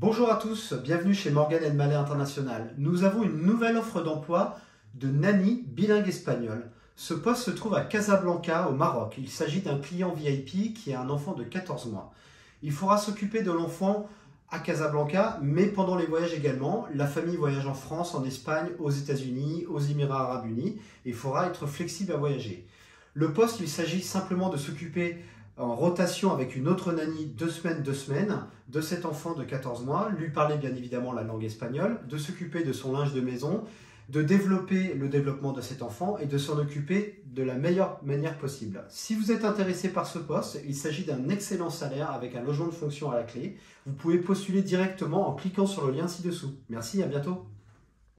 Bonjour à tous, bienvenue chez Morgan Mallet International. Nous avons une nouvelle offre d'emploi de nanny bilingue espagnol. Ce poste se trouve à Casablanca, au Maroc. Il s'agit d'un client VIP qui a un enfant de 14 mois. Il faudra s'occuper de l'enfant à Casablanca, mais pendant les voyages également. La famille voyage en France, en Espagne, aux États-Unis, aux Émirats arabes unis. Il faudra être flexible à voyager. Le poste, il s'agit simplement de s'occuper en rotation avec une autre nanny deux semaines, deux semaines, de cet enfant de 14 mois, lui parler bien évidemment la langue espagnole, de s'occuper de son linge de maison, de développer le développement de cet enfant et de s'en occuper de la meilleure manière possible. Si vous êtes intéressé par ce poste, il s'agit d'un excellent salaire avec un logement de fonction à la clé. Vous pouvez postuler directement en cliquant sur le lien ci-dessous. Merci, à bientôt.